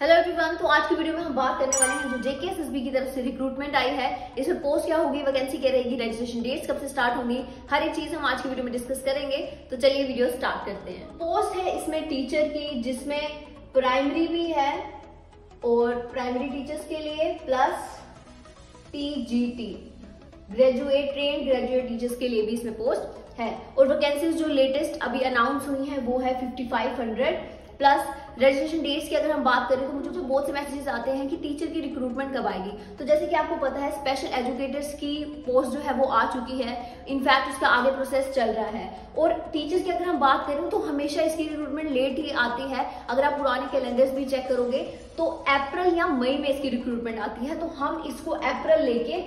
Hello everyone तो आज की वीडियो में हम बात करने वाले हैं जो जेकेएसएसबी की तरफ़ से रिक्रूटमेंट आई है। इसमें पोस्ट क्या होगी वैकेंसी क्या रहेगी रजिस्ट्रेशन डेट्स कब से स्टार्ट होंगी, हर एक चीज़ हम आज की वीडियो में डिस्कस करेंगे। तो चलिए वीडियो स्टार्ट करते हैं। पोस्ट है इसमें टीचर की, जिसमें प्राइमरी भी है और प्राइमरी टीचर्स के लिए plus TGT graduate train graduate teachers के लिए भी इसमें पोस्ट है। और वैकेंसीज जो लेटेस्ट अभी अनाउंस हुई है, वो है 5500 प्लस रजिस्ट्रेशन डेट्स की अगर हम बात करें तो मुझे बहुत से मैसेजेस आते हैं कि टीचर की रिक्रूटमेंट कब आएगी। तो जैसे कि आपको पता है स्पेशल एजुकेटर्स की पोस्ट जो है वो आ चुकी है। इनफैक्ट उसका आगे प्रोसेस चल रहा है। और टीचर्स की अगर हम बात करें तो हमेशा इसकी रिक्रूटमेंट लेट ही आती है। अगर आप पुराने कैलेंडर्स भी चेक करोगे तो अप्रैल या मई में इसकी रिक्रूटमेंट आती है। तो हम इसको अप्रैल लेके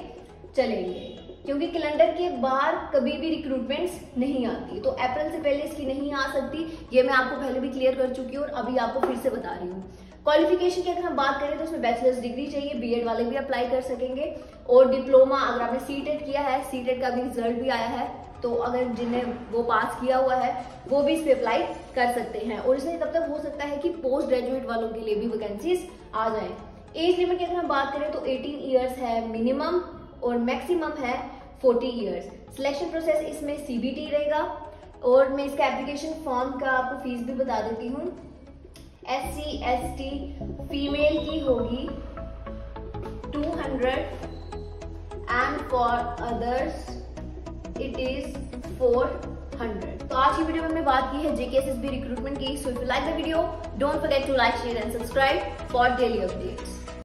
चलेंगे। क्योंकि कैलेंडर के बाहर कभी भी रिक्रूटमेंट्स नहीं आती। तो अप्रैल से पहले इसकी नहीं आ सकती। ये मैं आपको पहले भी क्लियर कर चुकी हूँ और अभी आपको फिर से बता रही हूँ। क्वालिफिकेशन की अगर हम बात करें तो उसमें बैचलर्स डिग्री चाहिए बीएड वाले भी अप्लाई कर सकेंगे। और डिप्लोमा अगर आपने सीटेट किया है सीटेट का भी रिज़ल्ट भी आया है तो अगर जिन्हें वो पास किया हुआ है, वो भी इस पे अप्लाई कर सकते हैं। और इसमें तब तक हो सकता है कि पोस्ट ग्रेजुएट वालों के लिए भी वैकेंसीज आ जाए। एज लिमिट की अगर हम बात करें तो 18 इयर्स है मिनिमम और मैक्सिमम है 40 इयर्स सिलेक्शन प्रोसेस इसमें सीबीटी रहेगा और मैं इसका एप्लीकेशन फॉर्म का आपको फ़ीस भी बता देती हूँ। S C S T female की होगी 200 and for others it is 400 तो आज की वीडियो में हमने बात की है जेकेएसएसबी रिक्रूटमेंट की। So if you like the video don't forget to like share and subscribe for daily updates